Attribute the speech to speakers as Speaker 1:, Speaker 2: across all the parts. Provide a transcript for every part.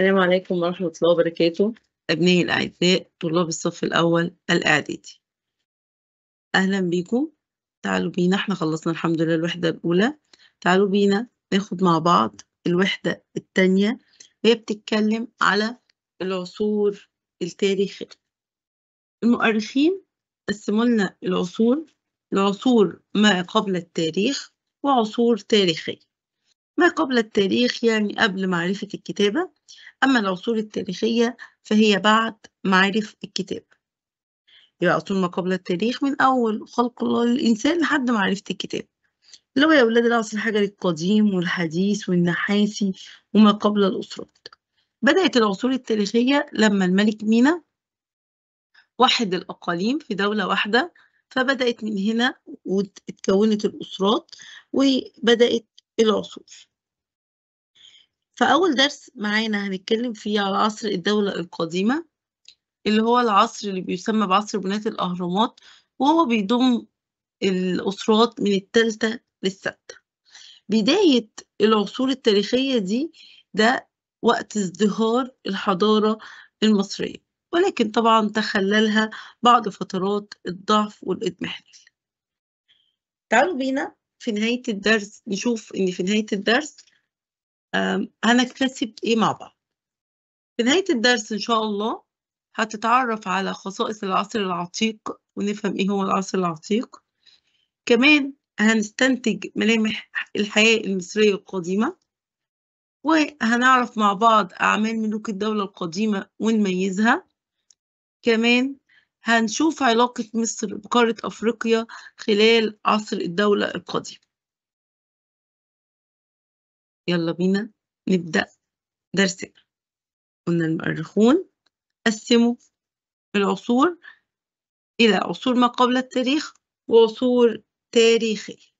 Speaker 1: السلام عليكم ورحمة الله وبركاته. أبنائي الأعزاء طلاب الصف الأول الإعدادي. أهلا بيكم. تعالوا بينا. إحنا خلصنا الحمد لله الوحدة الأولى. تعالوا بينا ناخد مع بعض الوحدة التانية. وهي بتتكلم على العصور التاريخية. المؤرخين قسموا لنا العصور لعصور ما قبل التاريخ وعصور تاريخية. ما قبل التاريخ يعني قبل معرفة الكتابة أما العصور التاريخية فهي بعد معرفة الكتابة. يبقى عصور ما قبل التاريخ من أول خلق الله للإنسان لحد معرفة الكتابة. اللي هو يا أولاد العصر الحجري القديم والحديث والنحاسي وما قبل الأسرات. بدأت العصور التاريخية لما الملك مينا وحد الأقاليم في دولة واحدة فبدأت من هنا واتكونت الأسرات وبدأت العصور. فأول درس معانا هنتكلم فيه على عصر الدولة القديمة اللي هو العصر اللي بيسمى بعصر بناة الأهرامات وهو بيضم الأسرات من التالتة للستة. بداية العصور التاريخية دي ده وقت ازدهار الحضارة المصرية ولكن طبعا تخللها بعض فترات الضعف والإضمحلال تعالوا بينا في نهاية الدرس نشوف إن في نهاية الدرس هنكتسب إيه مع بعض. في نهاية الدرس إن شاء الله هتتعرف على خصائص العصر العتيق ونفهم إيه هو العصر العتيق. كمان هنستنتج ملامح الحياة المصرية القديمة وهنعرف مع بعض أعمال ملوك الدولة القديمة ونميزها. كمان هنشوف علاقة مصر بقارة أفريقيا خلال عصر الدولة القديمة. يلا بينا نبدأ درسنا قلنا المؤرخون قسموا العصور إلى عصور ما قبل التاريخ وعصور تاريخية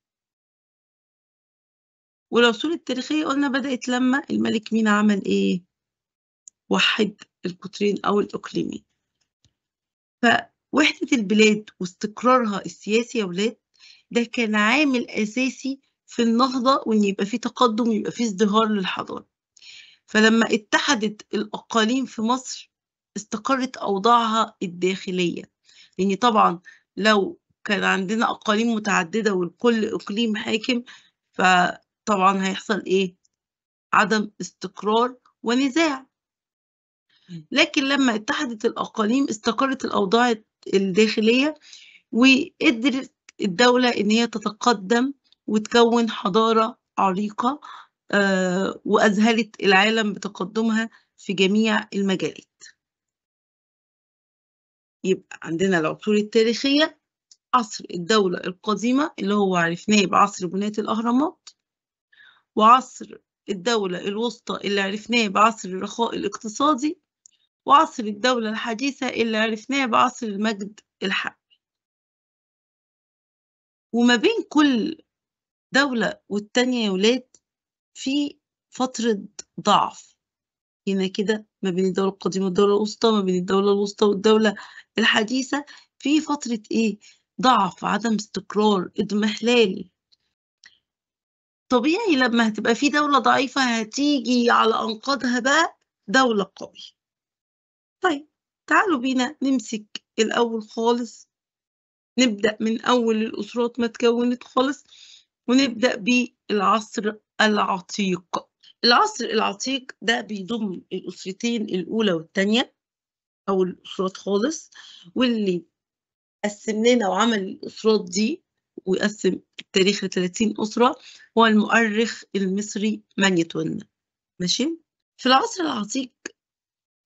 Speaker 1: والعصور التاريخية قلنا بدأت لما الملك مينا عمل إيه؟ وحد القطرين أو الإقليمين. فوحدة البلاد واستقرارها السياسي يا ولاد ده كان عامل أساسي في النهضة وإن يبقى في تقدم ويبقى في ازدهار للحضارة. فلما اتحدت الأقاليم في مصر استقرت أوضاعها الداخلية. لأن طبعا لو كان عندنا أقاليم متعددة والكل إقليم حاكم فطبعا هيحصل إيه؟ عدم استقرار ونزاع. لكن لما اتحدت الأقاليم استقرت الأوضاع الداخلية وقدرت الدولة إن هي تتقدم وتكون حضارة عريقة آه وأذهلت العالم بتقدمها في جميع المجالات. يبقى عندنا العصور التاريخية عصر الدولة القديمة اللي هو عرفناه بعصر بناة الأهرامات وعصر الدولة الوسطى اللي عرفناه بعصر الرخاء الاقتصادي وعصر الدولة الحديثة اللي عرفناه بعصر المجد الحقيقي. وما بين كل دولة والتانية يا ولاد في فترة ضعف. هنا كده ما بين الدولة القديمة والدولة الوسطى ما بين الدولة الوسطى والدولة الحديثة. في فترة إيه؟ ضعف عدم استقرار إضمحلال. طبيعي لما هتبقى في دولة ضعيفة هتيجي على أنقاضها بقى دولة قوية. طيب تعالوا بينا نمسك الأول خالص. نبدأ من أول الأسرات ما تكونت خالص. ونبدأ بالعصر العتيق. العصر العتيق ده بيضم الأسرتين الأولى والثانية أو الأسرات خالص واللي قسم لنا وعمل الأسرات دي ويقسم التاريخ ل 30 أسرة هو المؤرخ المصري مانيتون. ماشي؟ في العصر العتيق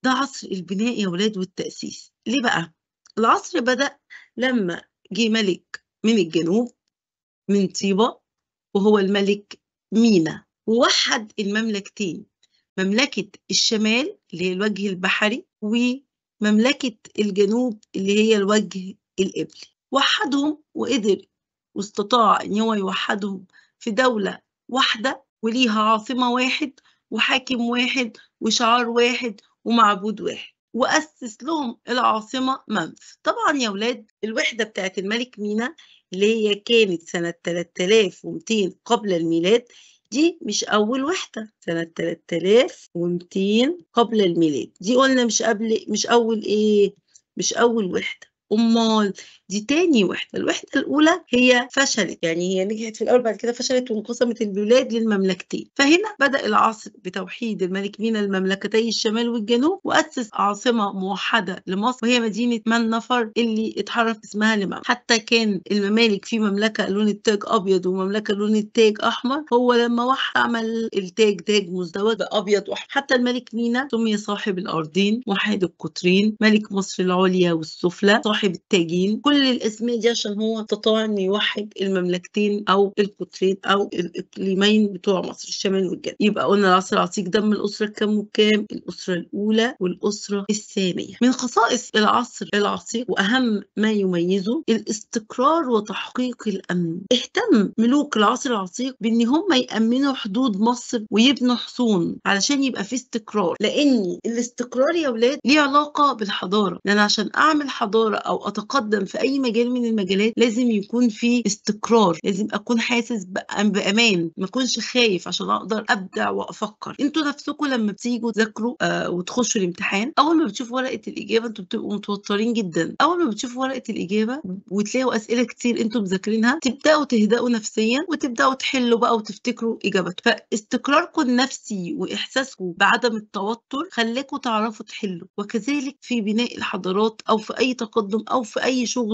Speaker 1: ده عصر البناء يا ولاد والتأسيس. ليه بقى؟ العصر بدأ لما جه ملك من الجنوب من طيبة وهو الملك مينا ووحد المملكتين مملكة الشمال اللي هي الوجه البحري ومملكة الجنوب اللي هي الوجه القبلي وحدهم وقدر واستطاع إن هو يوحدهم في دولة واحدة وليها عاصمة واحد وحاكم واحد وشعار واحد ومعبود واحد. وأسس لهم العاصمة منف. طبعا يا ولاد الوحدة بتاعت الملك مينا اللي هي كانت سنة 3200 قبل الميلاد دي مش أول وحدة سنة 3200 قبل الميلاد. دي قلنا مش قبل مش أول إيه مش أول وحدة أمال دي تاني وحدة الوحدة الأولى هي فشلت يعني هي نجحت في الأول بعد كده فشلت وانقسمت البلاد للمملكتين. فهنا بدأ العصر بتوحيد الملك مينا المملكتي الشمال والجنوب وأسس عاصمة موحدة لمصر وهي مدينة منفر اللي اتحرف اسمها لمم حتى كان الممالك في مملكة لون التاج أبيض ومملكة لون التاج أحمر هو لما وحد عمل التاج تاج مزدوج أبيض وأحمر. حتى الملك مينا سمي صاحب الأرضين وحيد القطرين ملك مصر العليا والسفلى صاحب التاجين. كل الاسماء دي عشان هو استطاع إنه يوحد المملكتين أو القطرين أو الإقليمين بتوع مصر الشمال والجنوب يبقى قلنا العصر العتيق ده من الأسرة كام وكام؟ الأسرة الأولى والأسرة الثانية. من خصائص العصر العتيق وأهم ما يميزه الاستقرار وتحقيق الأمن. اهتم ملوك العصر العتيق بإن هم يأمنوا حدود مصر ويبنوا حصون علشان يبقى في استقرار. لأن الاستقرار يا ولاد ليه علاقة بالحضارة. لأن عشان أعمل حضارة أو أتقدم في أي مجال من المجالات لازم يكون في استقرار لازم أكون حاسس بأمان ما أكونش خايف عشان أقدر أبدع وأفكر. أنتوا نفسكم لما بتيجوا تذاكروا آه وتخشوا الامتحان أول ما بتشوفوا ورقة الإجابة أنتوا بتبقوا متوترين جدا. أول ما بتشوفوا ورقة الإجابة وتلاقوا أسئلة كتير أنتوا مذاكرينها تبدأوا تهدأوا نفسيا وتبدأوا تحلوا بقى وتفتكروا اجابته فاستقراركم النفسي وإحساسكم بعدم التوتر خلاكم تعرفوا تحلوا. وكذلك في بناء الحضارات أو في أي تقدم أو في أي شغل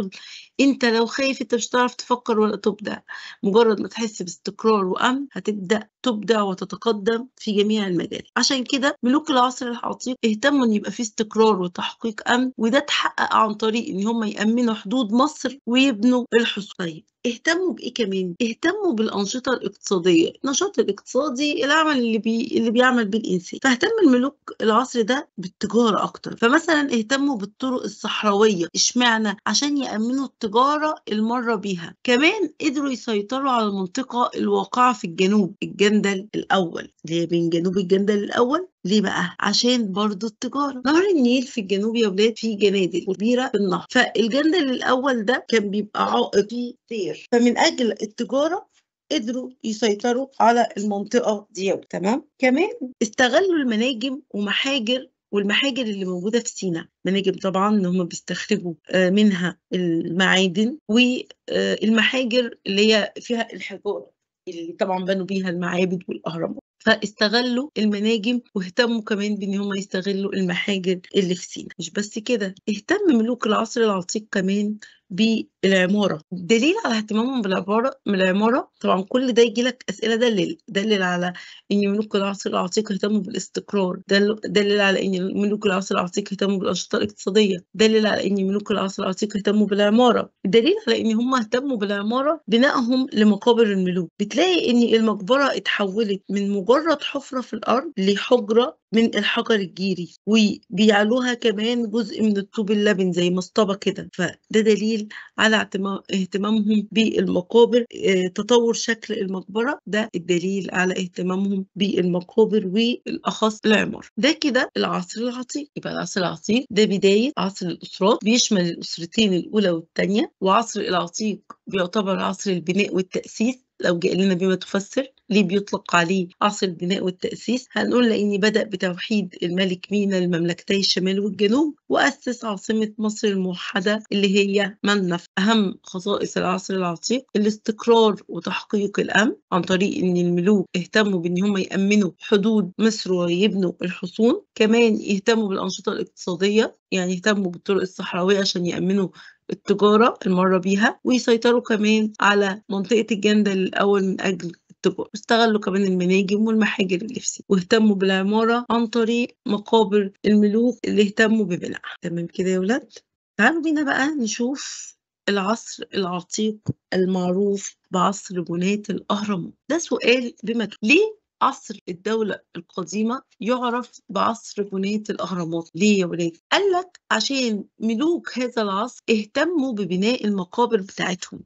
Speaker 1: أنت لو خايف أنت مش هتعرف تفكر ولا تبدع مجرد ما تحس باستقرار وأمن هتبدأ تبدع وتتقدم في جميع المجالات. عشان كده ملوك العصر العتيق اهتموا إن يبقى في استقرار وتحقيق أمن وده اتحقق عن طريق إن هم يأمنوا حدود مصر ويبنوا الحصون طيب اهتموا بإيه كمان؟ اهتموا بالأنشطة الاقتصادية. النشاط الاقتصادي العمل اللي بي... اللي بيعمل بيه الانسان فاهتم الملوك العصر ده بالتجارة أكتر. فمثلا اهتموا بالطرق الصحراوية. اشمعنى؟ عشان يأمنوا التجارة المرة بيها. كمان قدروا يسيطروا على المنطقة الواقعة في الجنوب. الجندل الأول. اللي هي بين جنوب الجندل الأول ليه بقى؟ عشان برضو التجارة. نهر النيل في الجنوب يا ولاد فيه جنادل كبيرة في النهر. فالجندل الأول ده كان بيبقى عائق. فيه سير فمن أجل التجارة قدروا يسيطروا على المنطقة دي. تمام؟ كمان استغلوا المناجم ومحاجر والمحاجر اللي موجودة في سيناء. مناجم طبعا إن هم بيستخرجوا منها المعادن والمحاجر اللي هي فيها الحجارة اللي طبعا بنوا بيها المعابد والأهرامات. فاستغلوا المناجم واهتموا كمان بإن هم يستغلوا المحاجر اللي في سينا. مش بس كده اهتم ملوك العصر العتيق كمان بالعمارة. دليل على اهتمامهم بالعماره من العماره طبعا كل ده يجي لك أسئلة دليل. دليل على إن ملوك العصر العتيق اهتموا بالاستقرار. دليل على إن ملوك العصر العتيق اهتموا بالأنشطة الاقتصادية. دليل على إن ملوك العصر العتيق اهتموا بالعمارة. دليل على إن هم اهتموا بالعمارة بنائهم لمقابر الملوك. بتلاقي إن المقبرة اتحولت من مجرد حفرة في الأرض لحجرة من الحجر الجيري وبيعلوها كمان جزء من الطوب اللبن زي مسطبه كده. فده دليل على اهتمامهم بالمقابر تطور شكل المقبرة. ده الدليل على اهتمامهم بالمقابر والأخص العمار ده كده العصر العتيق. يبقى العصر العتيق ده بداية عصر الأسرات. بيشمل الأسرتين الأولى والثانيه وعصر العتيق بيعتبر عصر البناء والتأسيس لو جاء لنا بما تفسر. ليه بيطلق عليه عصر البناء والتأسيس؟ هنقول لأني بدأ بتوحيد الملك مينا المملكتي الشمال والجنوب وأسس عاصمة مصر الموحدة اللي هي منف أهم خصائص العصر العتيق الاستقرار وتحقيق الأمن عن طريق إن الملوك اهتموا بإن هم يأمنوا حدود مصر ويبنوا الحصون. كمان يهتموا بالأنشطة الاقتصادية يعني يهتموا بالطرق الصحراوية عشان يأمنوا التجارة المرة بيها ويسيطروا كمان على منطقة الجندل الأول من أجل التجارة استغلوا كمان المناجم والمحاجر اللي في واهتموا بالعمارة عن طريق مقابر الملوك اللي اهتموا ببنائها. تمام كده يا ولاد؟ تعالوا بينا بقى نشوف العصر العتيق المعروف بعصر بناة الأهرامات ده سؤال بما ليه عصر الدولة القديمة يعرف بعصر بناية الأهرامات؟ ليه يا ولاد؟ قال لك عشان ملوك هذا العصر اهتموا ببناء المقابر بتاعتهم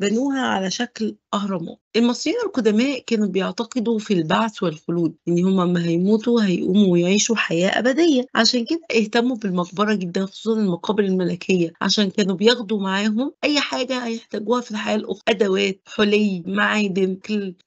Speaker 1: بنوها على شكل أهرامات. المصريين القدماء كانوا بيعتقدوا في البعث والخلود إن هما لما هيموتوا هيقوموا ويعيشوا حياة أبدية. عشان كده اهتموا بالمقبرة جدا خصوصا المقابر الملكية عشان كانوا بياخدوا معاهم أي حاجة هيحتاجوها في الحياة الأخرى. أدوات حلي معادن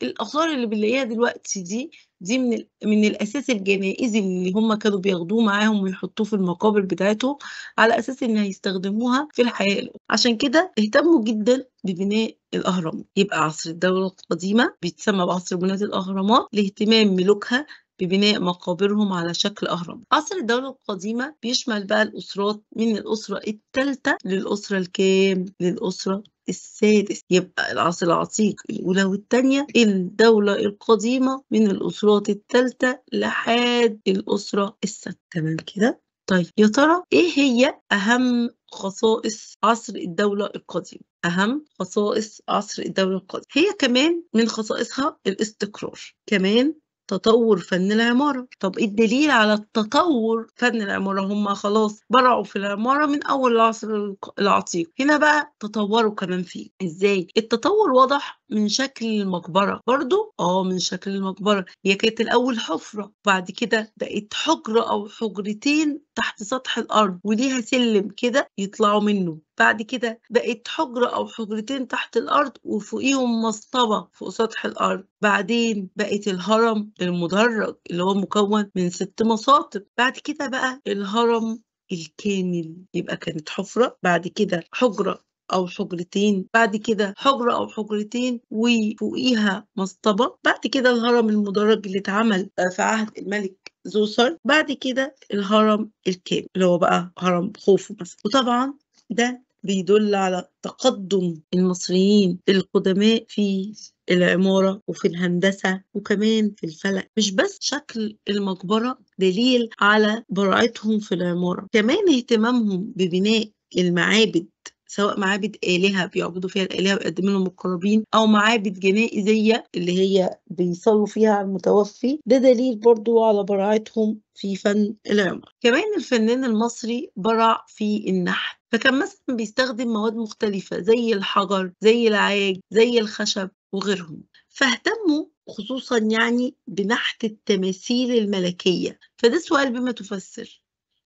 Speaker 1: الآثار اللي بنلاقيها دلوقتي دي دي من من الأساس الجنائزي اللي هم كانوا بياخدوه معاهم ويحطوه في المقابر بتاعتهم على أساس إن هيستخدموها في الأخرى عشان كده اهتموا جدا ببناء الأهرام يبقى عصر الدولة القديمة بيتسمى بعصر بناء الأهرامات لاهتمام ملوكها ببناء مقابرهم على شكل أهرام عصر الدولة القديمة بيشمل بقى الأسرات من الأسرة الثالثة للأسرة الكام؟ للأسرة السادس يبقى العصر العتيق الأولى والثانية الدولة القديمة من الأسرات الثالثة لحد الأسرة السادسة. تمام كده؟ طيب يا ترى إيه هي أهم خصائص عصر الدولة القديمة؟ أهم خصائص عصر الدولة القديمة. هي كمان من خصائصها الاستقرار كمان تطور فن العمارة. طب إيه الدليل على التطور فن العمارة؟ هم خلاص برعوا في العمارة من أول العصر العتيق. هنا بقى تطوروا كمان فيه. إزاي؟ التطور واضح من شكل المقبرة. برضو؟ آه من شكل المقبرة. هي كانت الأول حفرة بعد كده بقت حجرة أو حجرتين تحت سطح الأرض وليها سلم كده يطلعوا منه. بعد كده بقت حجرة أو حجرتين تحت الأرض وفوقيهم مصطبة فوق سطح الأرض. بعدين بقت الهرم المدرج اللي هو مكون من ست مساطب بعد كده بقى الهرم الكامل يبقى كانت حفرة. بعد كده حجرة أو حجرتين بعد كده حجرة أو حجرتين وفوقيها مصطبة بعد كده الهرم المدرج اللي اتعمل في عهد الملك زوسر بعد كده الهرم الكامل اللي هو بقى هرم خوفو مثلا. وطبعا ده بيدل على تقدم المصريين القدماء في العمارة وفي الهندسة وكمان في الفلك. مش بس شكل المقبرة دليل على براعتهم في العمارة كمان اهتمامهم ببناء المعابد سواء معابد آلهة بيعبدوا فيها الآلهة ويقدموا لهم القرابين أو معابد جنائزية اللي هي بيصلوا فيها على المتوفي. ده دليل برضو على براعتهم في فن العمارة كمان الفنان المصري برع في النحت. فكان مثلا بيستخدم مواد مختلفة زي الحجر زي العاج زي الخشب وغيرهم. فاهتموا خصوصا يعني بنحت التماثيل الملكية. فده سؤال بما تفسر.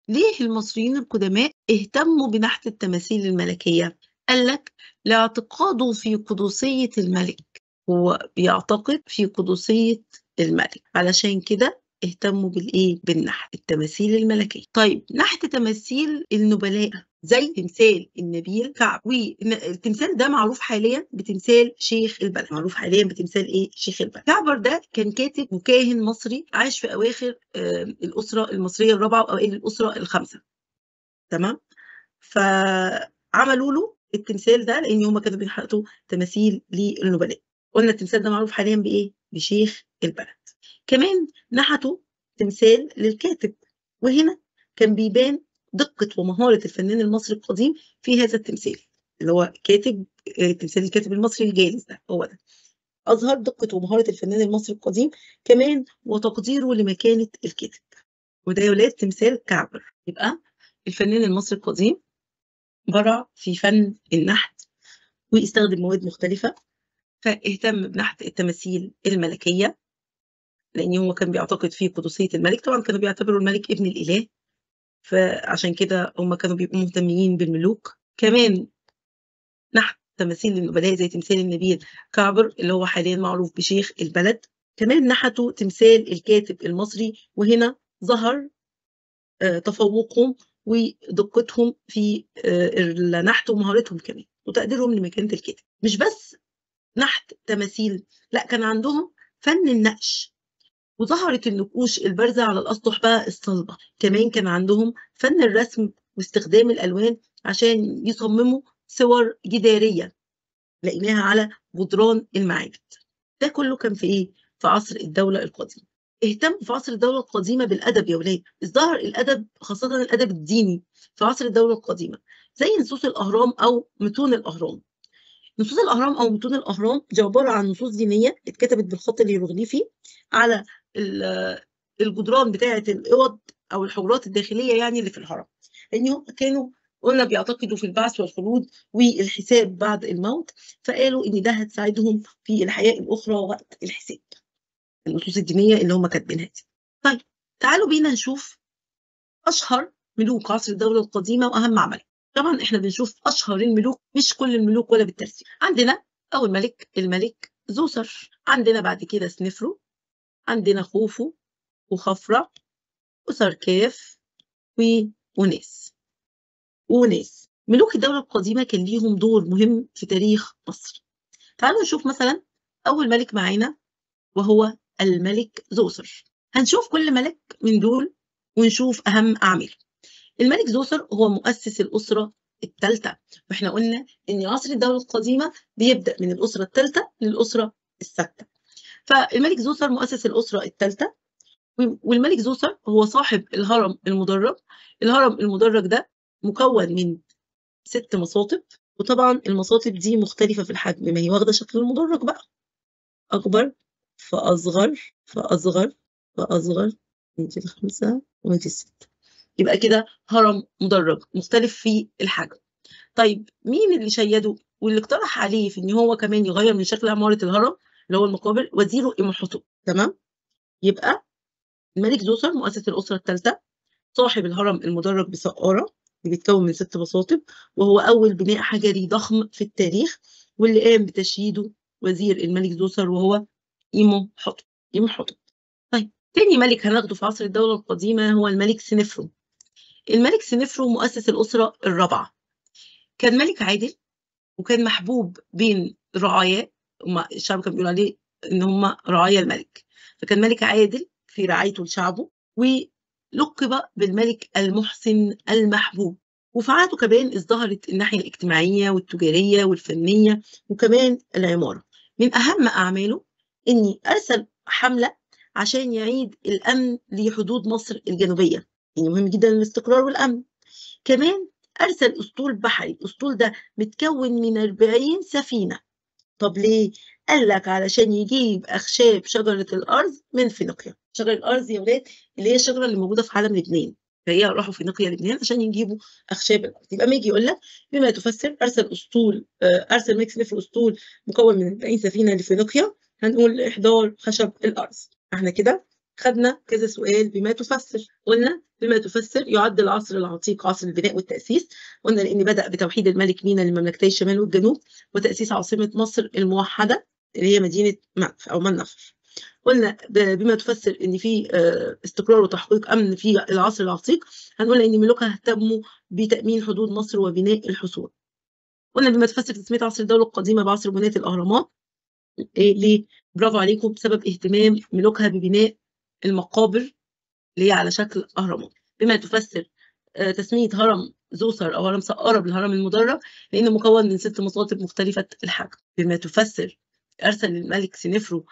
Speaker 1: ليه المصريين القدماء اهتموا بنحت التماثيل الملكية؟ قال لك لاعتقاده في قدسية الملك هو بيعتقد في قدسية الملك علشان كده اهتموا بالإيه؟ بالنحت التماثيل الملكية. طيب نحت تماثيل النبلاء زي تمثال النبيل كعب والتمثال ده معروف حاليا بتمثال شيخ البلد. معروف حاليا بتمثال إيه؟ شيخ البلد. كعبر ده كان كاتب وكاهن مصري عاش في أواخر آه الأسرة المصرية الرابعة وأوائل الأسرة الخامسه تمام؟ فعملوا له التمثال ده لأن هم كانوا بيحطوا تماثيل للنبلاء. قلنا التمثال ده معروف حاليا بإيه؟ بشيخ البلد. كمان نحتوا تمثال للكاتب. وهنا كان بيبان دقة ومهارة الفنان المصري القديم في هذا التمثال اللي هو كاتب تمثال الكاتب المصري الجالس ده هو ده. أظهر دقة ومهارة الفنان المصري القديم كمان وتقديره لمكانة الكاتب. وده يا ولاد تمثال كعبر. يبقى الفنان المصري القديم برع في فن النحت ويستخدم مواد مختلفة فاهتم بنحت التماثيل الملكية لأن هو كان بيعتقد في قدسية الملك. طبعا كانوا بيعتبروا الملك ابن الإله فعشان كده هم كانوا بيبقوا مهتمين بالملوك. كمان نحت تماثيل النبلاء زي تمثال النبيل كعبر اللي هو حاليا معروف بشيخ البلد. كمان نحتوا تمثال الكاتب المصري وهنا ظهر تفوقهم ودقتهم في النحت ومهارتهم كمان وتقديرهم لمكانة الكاتب. مش بس نحت تماثيل لا كان عندهم فن النقش. وظهرت النقوش البارزة على الأسطح بقى الصلبة. كمان كان عندهم فن الرسم واستخدام الألوان عشان يصمموا صور جدارية لقيناها على جدران المعابد. ده كله كان في إيه؟ في عصر الدولة القديمة. اهتم في عصر الدولة القديمة بالأدب يا ولاد. ازدهر الأدب خاصة الأدب الديني في عصر الدولة القديمة. زي نصوص الأهرام أو متون الأهرام. نصوص الأهرام أو متون الأهرام دي عبارة عن نصوص دينية اتكتبت بالخط الهيروغليفي على الجدران بتاعة الأوض أو الحجرات الداخلية يعني اللي في الهرم. لأن هم كانوا قلنا بيعتقدوا في البعث والخلود والحساب بعد الموت فقالوا إن ده هتساعدهم في الحياة الأخرى وقت الحساب. النصوص الدينية اللي هم كاتبينها دي. طيب تعالوا بينا نشوف أشهر ملوك عصر الدولة القديمة وأهم عمل طبعا إحنا بنشوف أشهر الملوك مش كل الملوك ولا بالترتيب. عندنا أول ملك الملك زوسر. عندنا بعد كده سنفرو. عندنا خوفو وخفرع وسركاف وناس. وناس. ملوك الدولة القديمة كان ليهم دور مهم في تاريخ مصر. تعالوا نشوف مثلا أول ملك معانا وهو الملك زوسر. هنشوف كل ملك من دول ونشوف أهم أعماله. الملك زوسر هو مؤسس الأسرة الثالثة. وإحنا قلنا إن عصر الدولة القديمة بيبدأ من الأسرة الثالثة للأسرة السادسة. فالملك زوسر مؤسس الأسرة الثالثة والملك زوسر هو صاحب الهرم المدرج. الهرم المدرج ده مكون من ست مصاطب وطبعا المصاطب دي مختلفة في الحجم ما هي واخدة شكل المدرج بقى. أكبر فأصغر فأصغر فأصغر ودي الخمسة ودي الستة. يبقى كده هرم مدرج مختلف في الحجم. طيب مين اللي شيده؟ واللي اقترح عليه في إن هو كمان يغير من شكل عمارة الهرم اللي هو المقابر وزيره إمحتب تمام؟ يبقى الملك زوسر مؤسس الأسرة الثالثة صاحب الهرم المدرج بسقارة اللي بيتكون من ست مصاطب وهو أول بناء حجري ضخم في التاريخ واللي قام بتشييده وزير الملك زوسر وهو إيمو حطب إيمو حطب طيب تاني ملك هناخده في عصر الدولة القديمة هو الملك سنفرو. الملك سنفرو مؤسس الأسرة الرابعة. كان ملك عادل وكان محبوب بين رعاياه الشعب كان بيقول عليه إن هم رعايا الملك. فكان ملك عادل في رعايته لشعبه ولقب بالملك المحسن المحبوب. وفي عهده كمان ازدهرت الناحية الاجتماعية والتجارية والفنية وكمان العمارة. من أهم أعماله إني أرسل حملة عشان يعيد الأمن لحدود مصر الجنوبية. يعني مهم جدا الاستقرار والأمن. كمان أرسل أسطول بحري. الأسطول ده متكون من 40 سفينة. طب ليه؟ قال لك علشان يجيب أخشاب شجرة الأرز من فينيقيا شجر الأرز يا ولاد اللي هي الشجرة اللي موجودة في عالم لبنان. فهي راحوا فينيقيا لبنان عشان يجيبوا أخشاب الأرز يبقى ما يجي يقول لك بما تفسر أرسل أسطول أرسل ميكس نفر أسطول مكون من 40 سفينة لفينيقيا هنقول إحضار خشب الأرز إحنا كده؟ خدنا كذا سؤال بما تفسر. قلنا بما تفسر يعد العصر العتيق عصر البناء والتأسيس. قلنا لأن بدأ بتوحيد الملك مينا لمملكتي الشمال والجنوب وتأسيس عاصمة مصر الموحدة اللي هي مدينة منف أو منفر قلنا بما تفسر إن في استقرار وتحقيق أمن في العصر العتيق هنقول ان ملوكها اهتموا بتأمين حدود مصر وبناء الحصون قلنا بما تفسر تسمية عصر الدولة القديمة بعصر بناة الأهرامات إيه ليه؟ برافو عليكم بسبب اهتمام ملوكها ببناء المقابر اللي هي على شكل اهرامات بما تفسر تسمية هرم زوسر أو هرم سقاره بالهرم المدرج لأنه مكون من ست مصاطب مختلفة الحجم. بما تفسر أرسل الملك سنفرو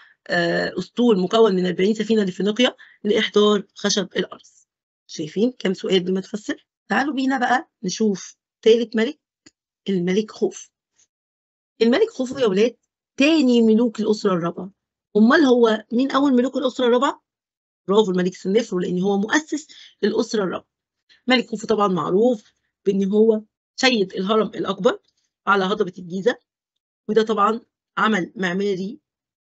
Speaker 1: أسطول مكون من 40 سفينة لفينيقيا لإحضار خشب الارز شايفين كم سؤال بما تفسر؟ تعالوا بينا بقى نشوف ثالث ملك الملك خوف الملك خوفو يا ولاد تاني ملوك الأسرة الرابعة. أمال هو مين أول ملوك الأسرة الرابعة؟ برافو الملك سنفرو لأن هو مؤسس للأسرة الرابعة. ملك خوفو طبعا معروف بإن هو شيد الهرم الأكبر على هضبة الجيزة وده طبعا عمل معماري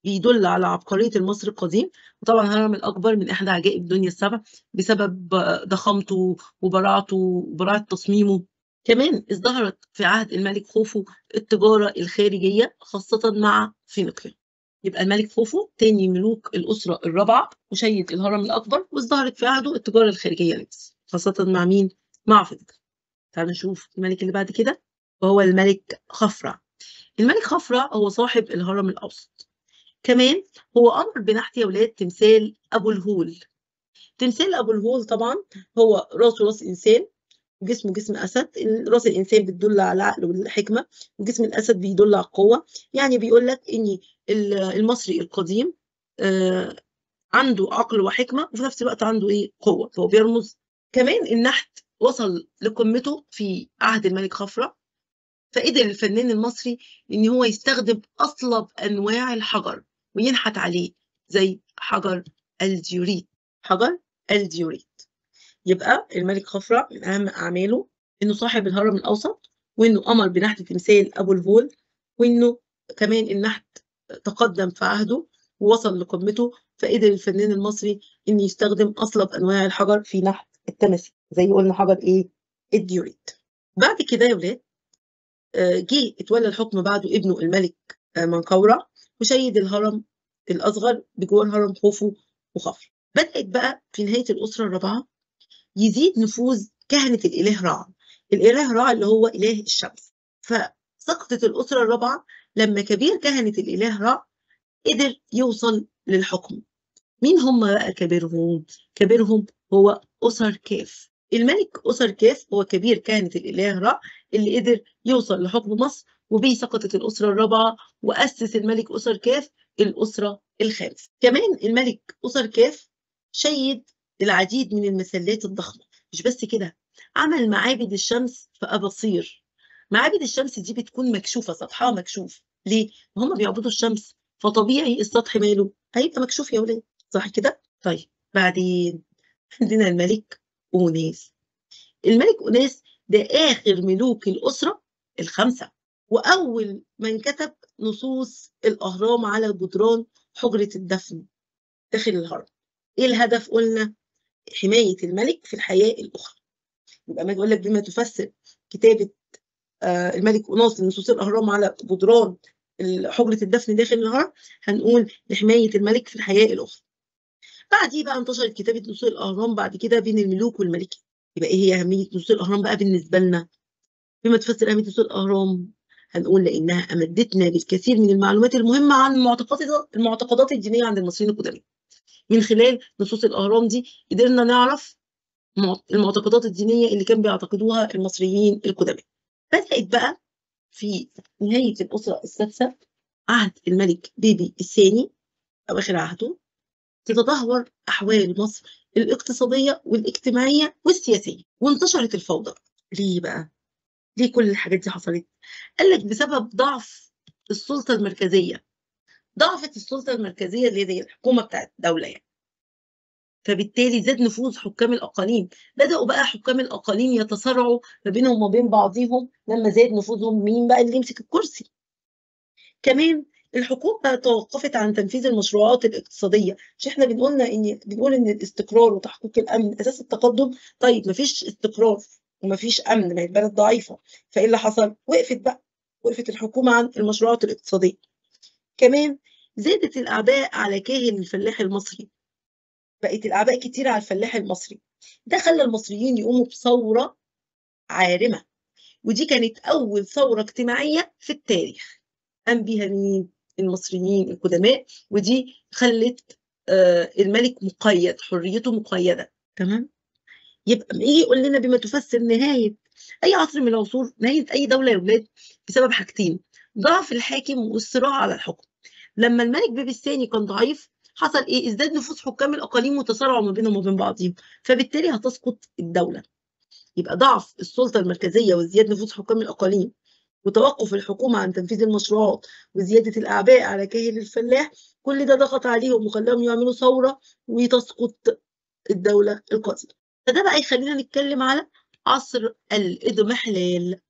Speaker 1: بيدل على عبقرية المصري القديم. وطبعا الهرم الأكبر من إحدى عجائب الدنيا السبع بسبب ضخامته وبراعته وبراعة تصميمه. كمان ازدهرت في عهد الملك خوفو التجارة الخارجية خاصة مع فينيقيا يبقى الملك خوفو تاني ملوك الأسرة الرابعة وشيد الهرم الأكبر وازدهرت في عهده التجارة الخارجية لبس خاصة مع مين؟ مع فينيقيا تعالوا نشوف الملك اللي بعد كده وهو الملك خفرع. الملك خفرع هو صاحب الهرم الأوسط. كمان هو أمر بنحت يا ولاد تمثال أبو الهول. تمثال أبو الهول طبعا هو رأسه رأس إنسان وجسمه جسم أسد رأس الإنسان بتدل على العقل والحكمة وجسم الأسد بيدل على القوة. يعني بيقول لك إن المصري القديم عنده عقل وحكمة وفي نفس الوقت عنده إيه؟ قوة. فهو بيرمز. كمان النحت وصل لقمته في عهد الملك خفرع فقدر الفنان المصري إن هو يستخدم أصلب أنواع الحجر وينحت عليه زي حجر الديوريت. حجر الديوريت. يبقى الملك خفرع من أهم أعماله إنه صاحب الهرم الأوسط وإنه أمر بنحت تمثال أبو الهول وإنه كمان النحت تقدم في عهده ووصل لقمته فقدر الفنان المصري إن يستخدم أصلب أنواع الحجر في نحت التماثيل زي قلنا حجر إيه؟ الديوريت. بعد كده يا ولاد جه اتولى الحكم بعده ابنه الملك منقورة وشيد الهرم الأصغر بجوار هرم خوفو وخفر. بدأت بقى في نهاية الأسرة الرابعة يزيد نفوذ كهنة الإله رع الإله رع اللي هو إله الشمس. فسقطت الأسرة الرابعة لما كبير كهنة الإله رع قدر يوصل للحكم. مين هم بقى كبيرهم؟ كبيرهم هو أسر كاف. الملك أسر كاف هو كبير كهنة الإله رع اللي قدر يوصل لحكم مصر وبيه سقطت الأسرة الرابعة وأسس الملك أسر كاف الأسرة الخامسة. كمان الملك أسر كاف شيد العديد من المسلات الضخمة. مش بس كده عمل معابد الشمس في أباصير. معابد الشمس دي بتكون مكشوفة سطحها مكشوف ليه؟ هم بيعبدوا الشمس فطبيعي السطح ماله هيبقى مكشوف يا ولاد صح كده؟ طيب بعدين عندنا الملك أوناس الملك أوناس ده آخر ملوك الأسرة الخمسة وأول من كتب نصوص الأهرام على جدران حجرة الدفن داخل الهرم إيه الهدف قلنا؟ حماية الملك في الحياة الأخرى يبقى ما يقول لك بما تفسر كتابة الملك أوناس لنصوص الأهرام على جدران حجرة الدفن داخل الهرم هنقول لحماية الملك في الحياة الأخرى. بعديه بقى انتشرت كتابة نصوص الأهرام بعد كده بين الملوك والملكة يبقى إيه هي أهمية نصوص الأهرام بقى بالنسبة لنا؟ بما تفسر أهمية نصوص الأهرام هنقول لأنها أمدتنا بالكثير من المعلومات المهمة عن المعتقدات المعتقدات الدينية عند المصريين القدماء من خلال نصوص الأهرام دي قدرنا نعرف المعتقدات الدينية اللي كان بيعتقدوها المصريين القدماء. بدأت بقى في نهاية الأسرة السادسة عهد الملك بيبي الثاني أواخر عهده تتدهور أحوال مصر الاقتصادية والاجتماعية والسياسية وانتشرت الفوضى ليه بقى؟ ليه كل الحاجات دي حصلت؟ قال لك بسبب ضعف السلطة المركزية ضعفت السلطة المركزية اللي هي الحكومة بتاعت الدولة يعني فبالتالي زاد نفوذ حكام الأقاليم. بدأوا بقى حكام الأقاليم يتصارعوا ما بينهم وما بين بعضهم لما زاد نفوذهم مين بقى اللي يمسك الكرسي. كمان الحكومة توقفت عن تنفيذ المشروعات الاقتصادية. مش إحنا بنقولنا ان بنقول إن الاستقرار وتحقيق الأمن أساس التقدم؟ طيب مفيش استقرار ومفيش أمن ما البلد ضعيفة. فإيه اللي حصل؟ وقفت بقى وقفت الحكومة عن المشروعات الاقتصادية. كمان زادت الأعباء على كاهن الفلاح المصري. بقت الأعباء كتير على الفلاح المصري. ده خلى المصريين يقوموا بثورة عارمة. ودي كانت أول ثورة اجتماعية في التاريخ. قام بيها مين؟ المصريين القدماء. ودي خلت آه الملك مقيد حريته مقيدة. تمام؟ يبقى يجي يقول لنا بما تفسر نهاية أي عصر من العصور نهاية أي دولة يا ولاد بسبب حاجتين ضعف الحاكم والصراع على الحكم. لما الملك بيبي الثاني كان ضعيف حصل إيه؟ إزداد نفوذ حكام الأقاليم وتصارعوا ما بينهم وبين بعضهم. فبالتالي هتسقط الدولة. يبقى ضعف السلطة المركزية وازدياد نفوذ حكام الأقاليم وتوقف الحكومة عن تنفيذ المشروعات وزيادة الأعباء على كاهل الفلاح كل ده ضغط عليهم وخلاهم يعملوا ثورة وتسقط الدولة القادمه فده بقى يخلينا نتكلم على عصر الإضمحلال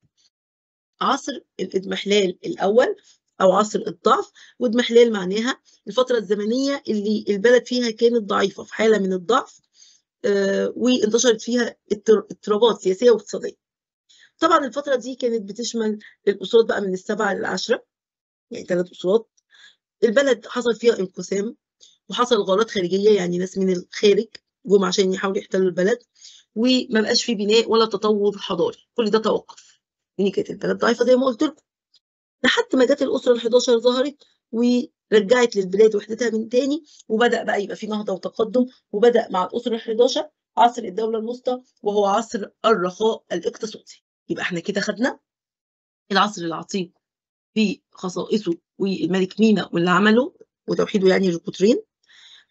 Speaker 1: عصر الإضمحلال الأول أو عصر الضعف واضمحلال معناها الفترة الزمنية اللي البلد فيها كانت ضعيفة في حالة من الضعف آه وانتشرت فيها اضطرابات سياسية واقتصادية. طبعا الفترة دي كانت بتشمل الأسرات بقى من السبعة للعشرة يعني ثلاث أسرات. البلد حصل فيها انقسام وحصل غارات خارجية يعني ناس من الخارج جم عشان يحاولوا يحتلوا البلد وما بقاش في بناء ولا تطور حضاري. كل ده توقف. يعني كانت البلد ضعيفة زي ما قلت لكم. لحد ما جت الأسرة ال11 ظهرت ورجعت للبلاد وحدتها من تاني وبدأ بقى يبقى في نهضة وتقدم وبدأ مع الأسرة ال11 عصر الدولة الوسطى وهو عصر الرخاء الاقتصادي. يبقى إحنا كده خدنا العصر العتيق في خصائصه والملك مينا واللي عمله وتوحيده يعني القطرين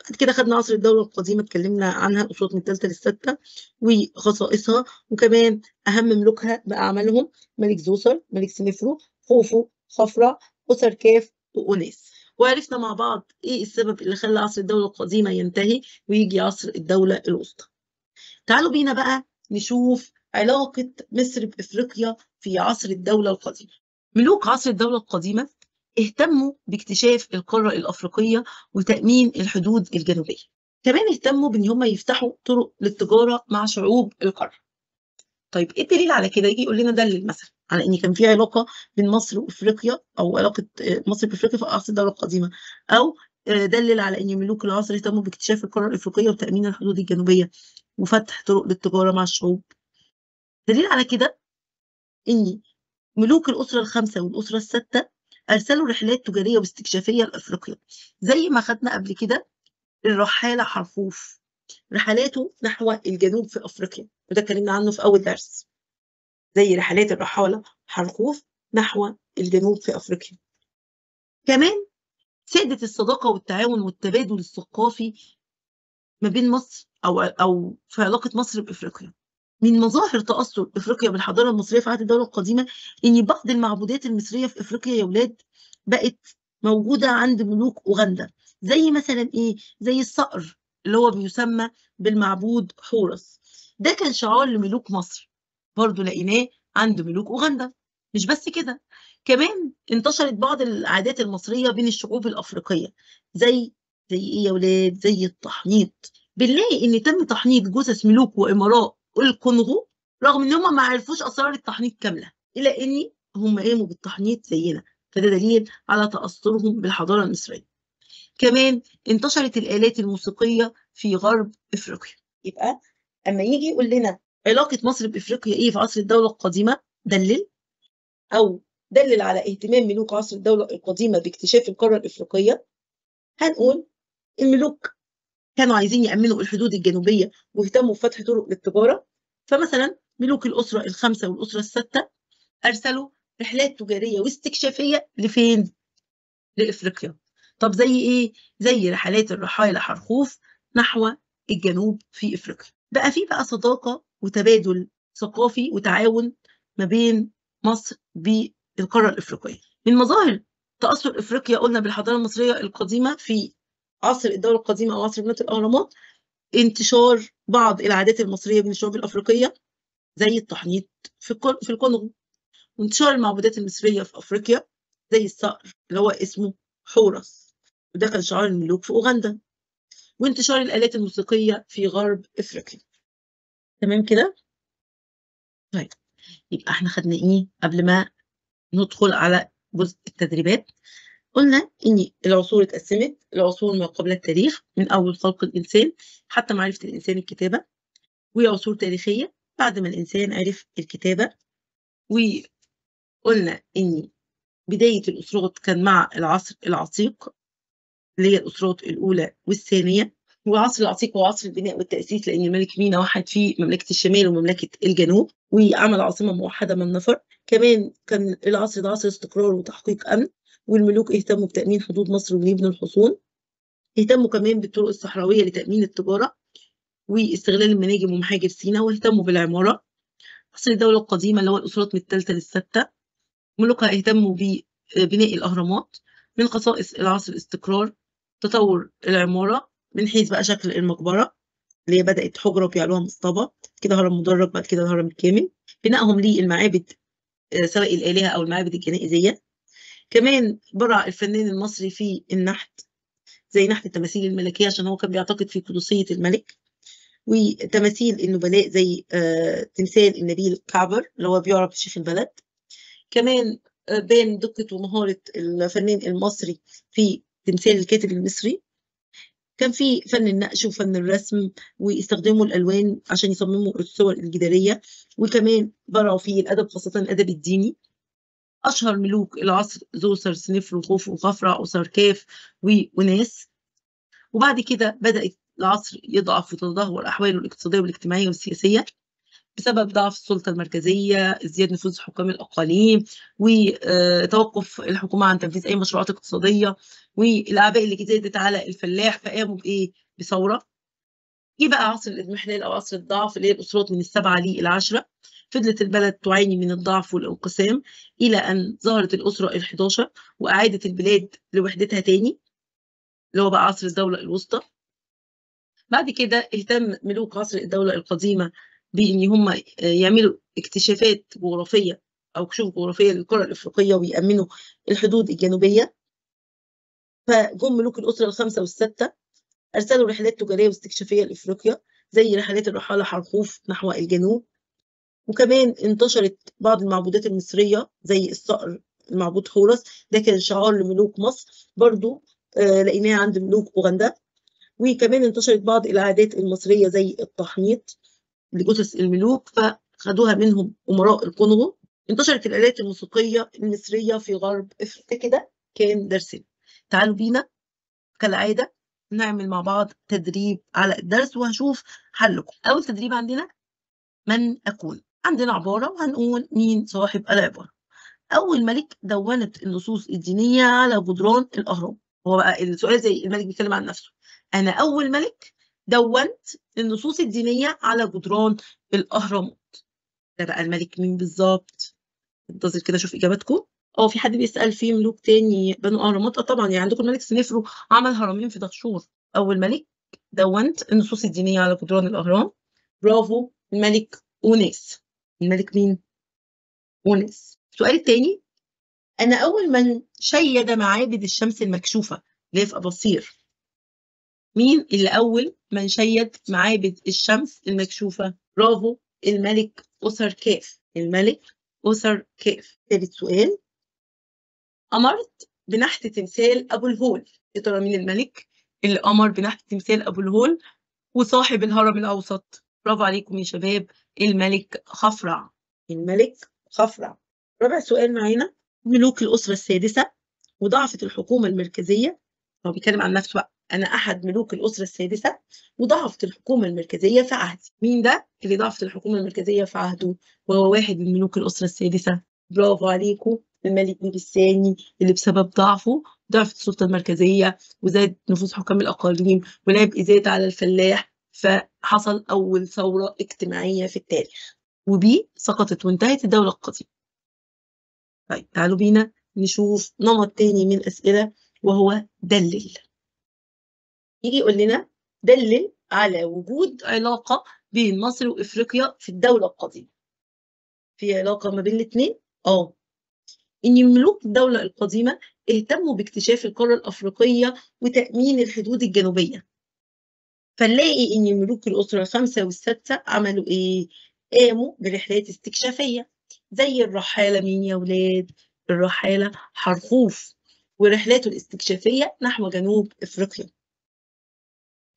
Speaker 1: بعد كده خدنا عصر الدولة القديمة اتكلمنا عنها الأسرات من الثالثة للستة وخصائصها وكمان أهم ملوكها بأعمالهم ملك زوسر ملك سنفرو خوفو خفرع أسر كاف وأناس وعرفنا مع بعض إيه السبب اللي خلى عصر الدولة القديمة ينتهي ويجي عصر الدولة الوسطى. تعالوا بينا بقى نشوف علاقة مصر بإفريقيا في عصر الدولة القديمة. ملوك عصر الدولة القديمة اهتموا باكتشاف القارة الأفريقية وتأمين الحدود الجنوبية. كمان اهتموا بإن هم يفتحوا طرق للتجارة مع شعوب القارة. طيب إيه الدليل على كده؟ يجي يقول لنا دلل مثلا على إن كان في علاقة بين مصر وأفريقيا أو علاقة مصر بأفريقيا في عصر الدولة القديمة أو دلل على إن ملوك العصر اهتموا باكتشاف القارة الأفريقية وتأمين الحدود الجنوبية وفتح طرق للتجارة مع الشعوب. دليل على كده إن ملوك الأسرة الخمسة والأسرة الستة أرسلوا رحلات تجارية واستكشافية لأفريقيا. زي ما خدنا قبل كده الرحالة حرفوف رحلاته نحو الجنوب في أفريقيا. وده اتكلمنا عنه في أول درس. زي رحلات الرحالة حرفوف نحو الجنوب في أفريقيا. كمان سادت الصداقة والتعاون والتبادل الثقافي ما بين مصر أو أو في علاقة مصر بإفريقيا. من مظاهر تأثر إفريقيا بالحضارة المصرية في عهد الدولة القديمة إن بعض المعبودات المصرية في إفريقيا يا ولاد بقت موجودة عند ملوك أوغندا. زي مثلا إيه؟ زي الصقر اللي هو بيسمى بالمعبود حورس. ده كان شعار لملوك مصر. برضو لقيناه عند ملوك أوغندا. مش بس كده كمان انتشرت بعض العادات المصرية بين الشعوب الأفريقية زي زي إيه يا ولاد؟ زي التحنيط. بنلاقي إن تم تحنيط جثث ملوك وإمراء الكونغو رغم إن هم ما عرفوش أسرار التحنيط كاملة إلا إن هم قاموا بالتحنيط زينا. فده دليل على تأثرهم بالحضارة المصرية. كمان انتشرت الآلات الموسيقية في غرب إفريقيا. يبقى أما يجي يقول لنا علاقة مصر بإفريقيا إيه في عصر الدولة القديمة؟ دلل. أو دلل على اهتمام ملوك عصر الدولة القديمة باكتشاف القارة الإفريقية. هنقول الملوك كانوا عايزين يأمنوا الحدود الجنوبية واهتموا بفتح طرق للتجارة. فمثلا ملوك الأسرة الخمسة والأسرة الستة أرسلوا رحلات تجارية واستكشافية لفين؟ لإفريقيا. طب زي إيه؟ زي رحلات الرحايل حرخوف نحو الجنوب في إفريقيا. بقى في بقى صداقة وتبادل ثقافي وتعاون ما بين مصر بالقارة الإفريقية. من مظاهر تأثر إفريقيا قلنا بالحضارة المصرية القديمة في عصر الدولة القديمة أو عصر بناء الأهرامات انتشار بعض العادات المصرية بين الشعوب الأفريقية زي التحنيط في في الكونغو وانتشار المعبودات المصرية في أفريقيا زي الصقر اللي هو اسمه حورس وده كان شعار الملوك في أوغندا. وانتشار الآلات الموسيقية في غرب إفريقيا. تمام كده؟ طيب يبقى إحنا خدنا إيه قبل ما ندخل على جزء التدريبات؟ قلنا إن العصور اتقسمت لعصور ما قبل التاريخ من أول خلق الإنسان حتى معرفة الإنسان الكتابة وعصور تاريخية بعد ما الإنسان عرف الكتابة. وقلنا إن بداية الأسرات كان مع العصر العتيق اللي هي الأسرات الأولى والثانية وعصر العتيق هو عصر البناء والتأسيس لأن الملك مينا وحد فيه مملكة الشمال ومملكة الجنوب وعمل عاصمة موحدة من نفر. كمان كان العصر ده عصر استقرار وتحقيق أمن والملوك اهتموا بتأمين حدود مصر ويبنوا الحصون. اهتموا كمان بالطرق الصحراوية لتأمين التجارة واستغلال المناجم ومحاجر سينا واهتموا بالعمارة. عصر الدولة القديمة اللي هو الأسرات من الثالثة للستة. ملوكها اهتموا ببناء الأهرامات من خصائص العصر الاستقرار تطور العمارة من حيث بقى شكل المقبرة اللي هي بدأت حجرة وبيعلوها مصطبة كده هرم مدرج بعد كده الهرم الكامل بنائهم للمعابد سواء الآلهة أو المعابد الجنائزية. كمان برع الفنان المصري في النحت زي نحت التماثيل الملكية عشان هو كان بيعتقد في قدسية الملك. وتماثيل النبلاء زي تمثال النبيل كعبر اللي هو بيعرف شيخ البلد. كمان بان دقة ومهارة الفنان المصري في تمثال الكاتب المصري. كان في فن النقش وفن الرسم واستخدموا الألوان عشان يصمموا الصور الجداريه وكمان برعوا في الأدب خاصة الأدب الديني. أشهر ملوك العصر زوسر سنفر وخوف وخفرع وسركاف وناس. وبعد كده بدأت العصر يضعف وتتدهور أحواله الاقتصادية والاجتماعية والسياسية بسبب ضعف السلطة المركزية ازدياد نفوذ حكام الأقاليم وتوقف الحكومة عن تنفيذ أي مشروعات اقتصادية. والأعباء اللي زادت على الفلاح فقاموا بإيه؟ بثورة. جه بقى عصر الإضمحلال أو عصر الضعف اللي هي الأسرات من السبعة للعشرة. فضلت البلد تعاني من الضعف والانقسام إلى أن ظهرت الأسرة ال11 وأعادت البلاد لوحدتها تاني اللي هو بقى عصر الدولة الوسطى. بعد كده اهتم ملوك عصر الدولة القديمة بإن هم يعملوا اكتشافات جغرافية أو كشوف جغرافية للقارة الإفريقية ويأمنوا الحدود الجنوبية. فجم ملوك الأسرة الخمسة والستة أرسلوا رحلات تجارية واستكشافية لإفريقيا زي رحلات الرحالة حرخوف نحو الجنوب. وكمان انتشرت بعض المعبودات المصرية زي الصقر المعبود حورس ده كان شعار لملوك مصر. برضو آه لقيناه عند ملوك أوغندا. وكمان انتشرت بعض العادات المصرية زي التحنيط لجثث الملوك فخدوها منهم أمراء الكونغو انتشرت الآلات الموسيقية المصرية في غرب أفريقيا كده كان درسنا. تعالوا بينا كالعادة نعمل مع بعض تدريب على الدرس وهشوف حلكم. أول تدريب عندنا من أكون. عندنا عبارة وهنقول مين صاحب العبارة. أول ملك دونت النصوص الدينية على جدران الأهرام. هو بقى السؤال زي الملك بيتكلم عن نفسه. أنا أول ملك دونت النصوص الدينية على جدران الأهرامات. ده بقى الملك مين بالظبط؟ انتظر كده أشوف إجاباتكم. آه في حد بيسأل في ملوك تاني بنوا أهرامات آه طبعا يعني عندكم الملك سنفرو عمل هرمين في دهشور. أول ملك دونت النصوص الدينية على جدران الأهرام. برافو الملك أوناس. الملك مين؟ أوناس. السؤال التاني أنا أول من شيد معابد الشمس المكشوفة اللي في اباصير مين اللي أول من شيد معابد الشمس المكشوفة؟ برافو الملك أسر كاف. الملك أسر كاف. ثالث سؤال أمرت بنحت تمثال أبو الهول. يا ترى مين الملك اللي أمر بنحت تمثال أبو الهول؟ وصاحب الهرم الأوسط. برافو عليكم يا شباب. الملك خفرع. الملك خفرع. رابع سؤال معانا. ملوك الأسرة السادسة وضعفت الحكومة المركزية. هو بيتكلم عن نفسه بقى. أنا أحد ملوك الأسرة السادسة وضعفت الحكومة المركزية في عهدي مين ده اللي ضعفت الحكومة المركزية في عهده؟ وهو واحد من ملوك الأسرة السادسة. برافو عليكم. نور الثاني اللي بسبب ضعفه ضعفت السلطة المركزية وزاد نفوذ حكام الأقاليم ولعب إزادة على الفلاح فحصل أول ثورة اجتماعية في التاريخ. وبيه سقطت وانتهت الدولة القديمة. طيب تعالوا بينا نشوف نمط تاني من الأسئلة وهو دلل. يجي يقول لنا دلل على وجود علاقة بين مصر وإفريقيا في الدولة القديمة. في علاقة ما بين الاثنين؟ آه. إن ملوك الدولة القديمة اهتموا باكتشاف القارة الأفريقية وتأمين الحدود الجنوبية فنلاقي إن ملوك الأسرة الخمسة والستة عملوا إيه؟ قاموا برحلات استكشافية زي الرحالة مين يا ولاد؟ الرحالة حرخوف ورحلاته الاستكشافية نحو جنوب إفريقيا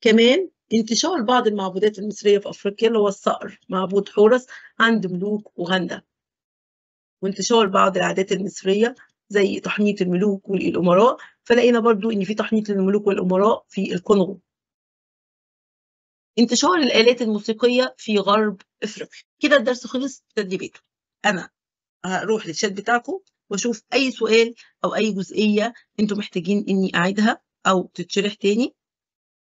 Speaker 1: كمان انتشار بعض المعبودات المصرية في أفريقيا اللي هو الصقر معبود حورس عند ملوك أوغندا وانتشار بعض العادات المصرية زي تحنيط الملوك والأمراء فلقينا برضو إن في تحنيط للملوك والأمراء في الكونغو. انتشار الآلات الموسيقية في غرب إفريقيا. كده الدرس خلص تدريباته أنا هروح للشات بتاعكم وأشوف أي سؤال أو أي جزئية أنتم محتاجين إني أعيدها أو تتشرح تاني.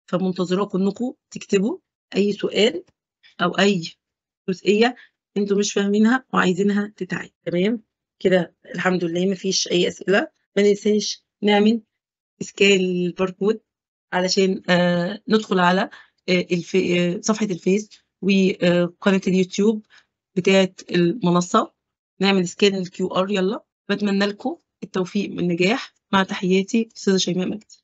Speaker 1: فمنتظراكم إنكم تكتبوا أي سؤال أو أي جزئية أنتم مش فاهمينها وعايزينها تتعاد. تمام؟ كده الحمد لله مفيش أي أسئلة. ما ننساش نعمل scan الباركود علشان آه ندخل على آه الفي آه صفحة الفيس وقناة اليوتيوب بتاعت المنصة. نعمل scan ال QR. يلا. بتمنى لكم التوفيق والنجاح. مع تحياتي أستاذة شيماء مجدي.